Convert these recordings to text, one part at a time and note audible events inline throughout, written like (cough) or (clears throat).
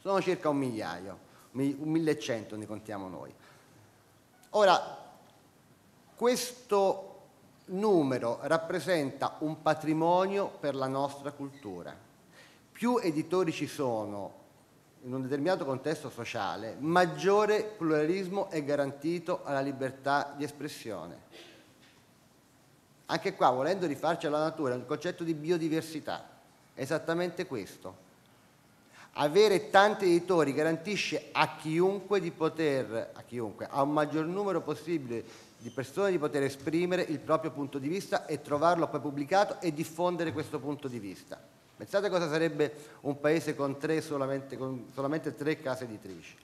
sono circa un migliaio, un 1100 ne contiamo noi. Ora, questo numero rappresenta un patrimonio per la nostra cultura. Più editori ci sono in un determinato contesto sociale, maggiore pluralismo è garantito alla libertà di espressione. Anche qua, volendo rifarci alla natura, il concetto di biodiversità è esattamente questo. Avere tanti editori garantisce a chiunque di poter, a chiunque, a un maggior numero possibile di persone di poter esprimere il proprio punto di vista e trovarlo poi pubblicato e diffondere questo punto di vista. Pensate cosa sarebbe un paese con, tre solamente, con solamente tre case editrici.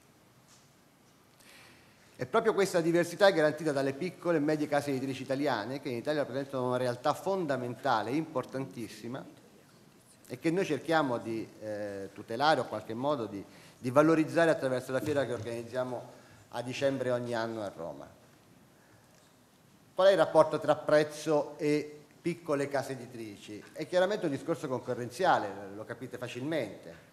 E proprio questa diversità è garantita dalle piccole e medie case editrici italiane, che in Italia rappresentano una realtà fondamentale, importantissima, e che noi cerchiamo di eh, tutelare o in qualche modo di, di valorizzare attraverso la fiera che organizziamo a dicembre ogni anno a Roma. Qual è il rapporto tra prezzo e piccole case editrici? È chiaramente un discorso concorrenziale, lo capite facilmente.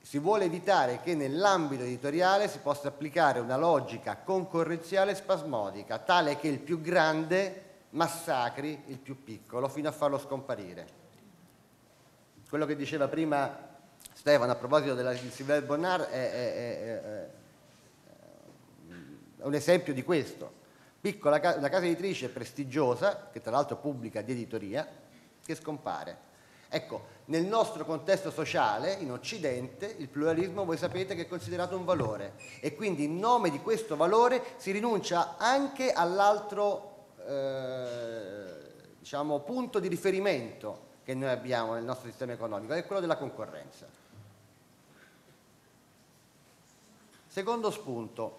Si vuole evitare che nell'ambito editoriale si possa applicare una logica concorrenziale spasmodica, tale che il più grande massacri il più piccolo fino a farlo scomparire. Quello che diceva prima Stefano a proposito della Silvia Bonnard è, è, è, è un esempio di questo. Piccola, una casa editrice prestigiosa, che tra l'altro pubblica di editoria, che scompare. Ecco, nel nostro contesto sociale, in Occidente, il pluralismo voi sapete che è considerato un valore. E quindi in nome di questo valore si rinuncia anche all'altro eh, diciamo, punto di riferimento che noi abbiamo nel nostro sistema economico, è quello della concorrenza. Secondo spunto,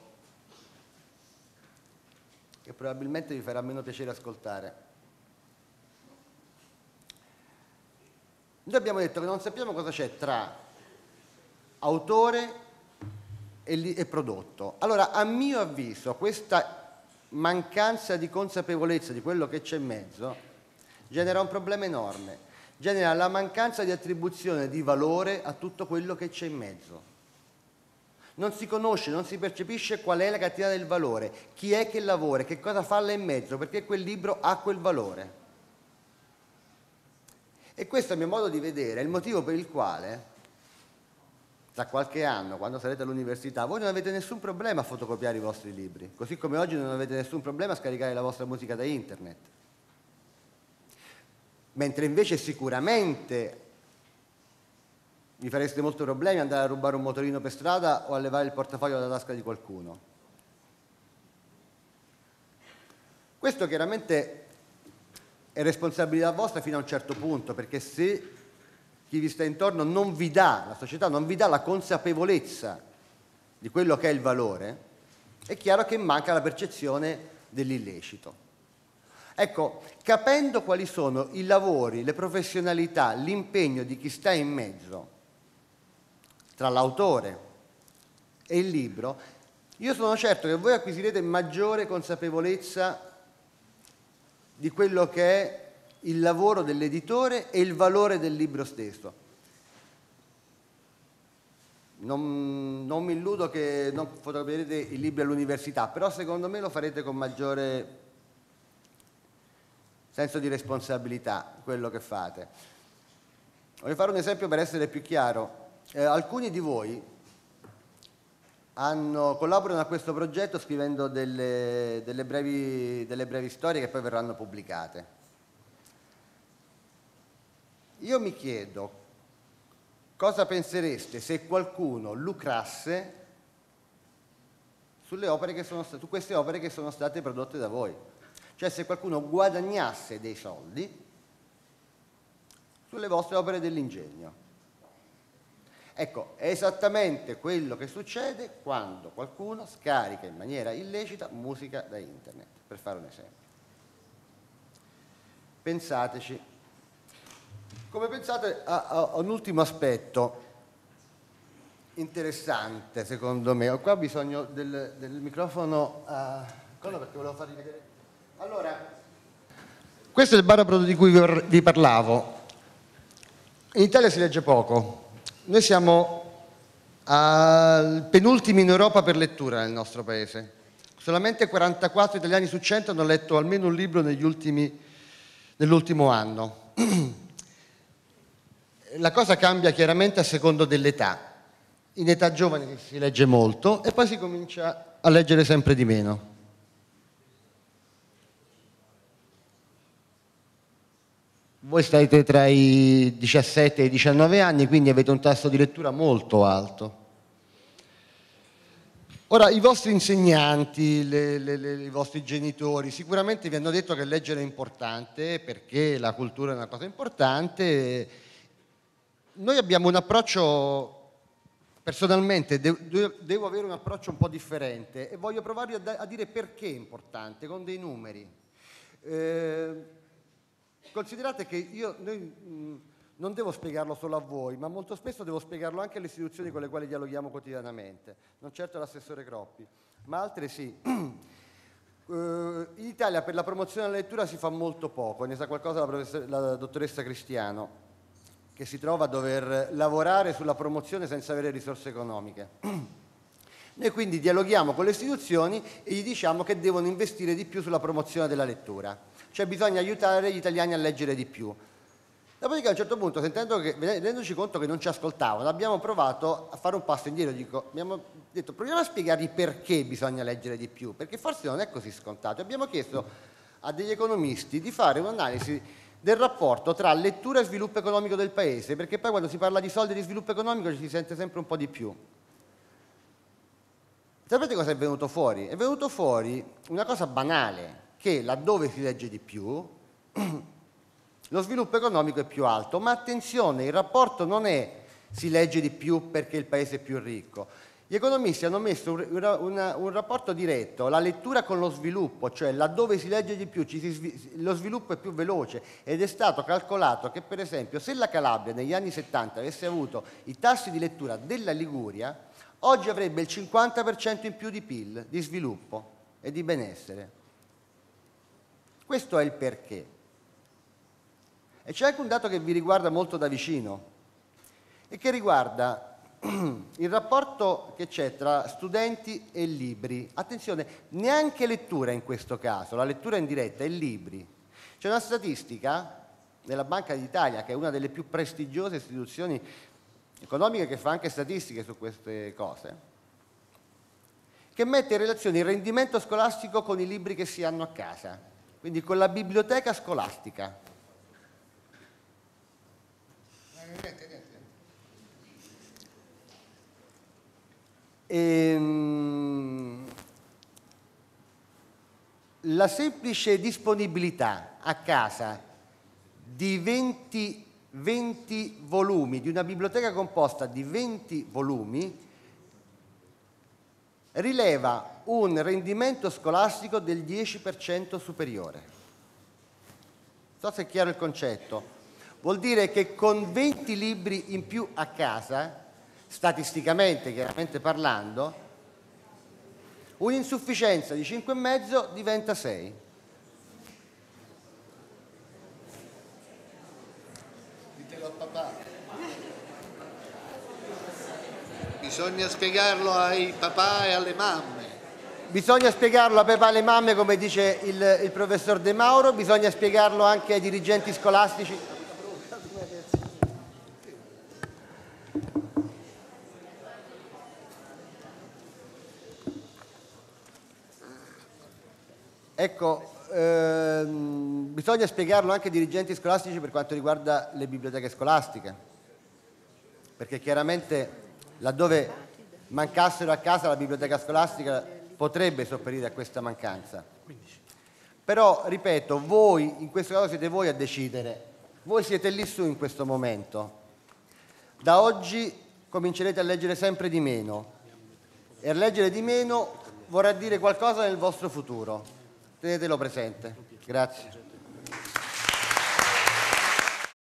che probabilmente vi farà meno piacere ascoltare. Noi abbiamo detto che non sappiamo cosa c'è tra autore e, e, prodotto. Allora, a mio avviso, questa mancanza di consapevolezza di quello che c'è in mezzo genera un problema enorme, genera la mancanza di attribuzione di valore a tutto quello che c'è in mezzo non si conosce, non si percepisce qual è la catena del valore, chi è che lavora, che cosa fa là in mezzo, perché quel libro ha quel valore. E questo a mio modo di vedere è il motivo per il quale tra qualche anno, quando sarete all'università, voi non avete nessun problema a fotocopiare i vostri libri, così come oggi non avete nessun problema a scaricare la vostra musica da internet. Mentre invece sicuramente vi fareste molti problemi andare a rubare un motorino per strada o a levare il portafoglio dalla tasca di qualcuno. Questo chiaramente è responsabilità vostra fino a un certo punto, perché se chi vi sta intorno non vi dà, la società non vi dà la consapevolezza di quello che è il valore, è chiaro che manca la percezione dell'illecito. Ecco, capendo quali sono i lavori, le professionalità, l'impegno di chi sta in mezzo tra l'autore e il libro, io sono certo che voi acquisirete maggiore consapevolezza di quello che è il lavoro dell'editore e il valore del libro stesso. Non, non mi illudo che non fotografierete i libri all'università, però secondo me lo farete con maggiore senso di responsabilità, quello che fate. Voglio fare un esempio per essere più chiaro. Eh, alcuni di voi hanno, collaborano a questo progetto scrivendo delle, delle, brevi, delle brevi storie che poi verranno pubblicate. Io mi chiedo cosa pensereste se qualcuno lucrasse sulle opere che sono, su queste opere che sono state prodotte da voi. Cioè se qualcuno guadagnasse dei soldi sulle vostre opere dell'ingegno. Ecco, è esattamente quello che succede quando qualcuno scarica in maniera illecita musica da internet, per fare un esempio. Pensateci. Come pensate a, a, a un ultimo aspetto interessante secondo me, ho qua bisogno del, del microfono quello perché volevo farvi vedere. Allora, questo è il baratro di cui vi parlavo. In Italia si legge poco, noi siamo al penultimo in Europa per lettura nel nostro paese. Solamente 44 italiani su 100 hanno letto almeno un libro nell'ultimo anno. La cosa cambia chiaramente a secondo dell'età. In età giovane si legge molto e poi si comincia a leggere sempre di meno. Voi state tra i 17 e i 19 anni, quindi avete un tasso di lettura molto alto. Ora, i vostri insegnanti, le, le, le, i vostri genitori sicuramente vi hanno detto che leggere è importante perché la cultura è una cosa importante. Noi abbiamo un approccio, personalmente de- devo avere un approccio un po' differente e voglio provare a, a dire perché è importante, con dei numeri. Eh, Considerate che io, noi, mh, non devo spiegarlo solo a voi, ma molto spesso devo spiegarlo anche alle istituzioni con le quali dialoghiamo quotidianamente, non certo l'assessore Croppi, ma altre sì. Uh, (clears throat) in Italia per la promozione della lettura si fa molto poco, ne sa qualcosa la, la, dottoressa Cristiano, che si trova a dover lavorare sulla promozione senza avere risorse economiche. (clears throat) Noi quindi dialoghiamo con le istituzioni e gli diciamo che devono investire di più sulla promozione della lettura cioè bisogna aiutare gli italiani a leggere di più. Dopodiché a un certo punto, che, rendendoci conto che non ci ascoltavano, abbiamo provato a fare un passo indietro, dico, abbiamo detto proviamo a spiegargli perché bisogna leggere di più, perché forse non è così scontato. Abbiamo chiesto a degli economisti di fare un'analisi del rapporto tra lettura e sviluppo economico del paese, perché poi quando si parla di soldi e di sviluppo economico ci si sente sempre un po' di più. Sapete cosa è venuto fuori? È venuto fuori una cosa banale, che laddove si legge di più (clears throat) lo sviluppo economico è più alto, ma attenzione, il rapporto non è si legge di più perché il paese è più ricco. Gli economisti hanno messo un, una, un rapporto diretto, la lettura con lo sviluppo, cioè laddove si legge di più si, lo sviluppo è più veloce ed è stato calcolato che per esempio se la Calabria negli anni 70 avesse avuto i tassi di lettura della Liguria, oggi avrebbe il 50% in più di PIL, di sviluppo e di benessere. Questo è il perché. E c'è anche un dato che vi riguarda molto da vicino e che riguarda (clears throat) il rapporto che c'è tra studenti e libri. Attenzione, neanche lettura in questo caso, la lettura in diretta è libri. C'è una statistica della Banca d'Italia, che è una delle più prestigiose istituzioni economiche che fa anche statistiche su queste cose, che mette in relazione il rendimento scolastico con i libri che si hanno a casa quindi con la biblioteca scolastica. E, ehm, la semplice disponibilità a casa di 20, 20 volumi, di una biblioteca composta di 20 volumi, rileva un rendimento scolastico del 10% superiore. Non so se è chiaro il concetto. Vuol dire che con 20 libri in più a casa, statisticamente, chiaramente parlando, un'insufficienza di 5,5 diventa 6. Ditelo a papà. Bisogna spiegarlo ai papà e alle mamme. Bisogna spiegarlo a papà e alle mamme, come dice il, il professor De Mauro, bisogna spiegarlo anche ai dirigenti scolastici. Ecco, ehm, bisogna spiegarlo anche ai dirigenti scolastici per quanto riguarda le biblioteche scolastiche, perché chiaramente laddove mancassero a casa la biblioteca scolastica potrebbe sopperire a questa mancanza. Però, ripeto, voi, in questo caso siete voi a decidere, voi siete lì su in questo momento. Da oggi comincerete a leggere sempre di meno e a leggere di meno vorrà dire qualcosa nel vostro futuro. Tenetelo presente. Grazie.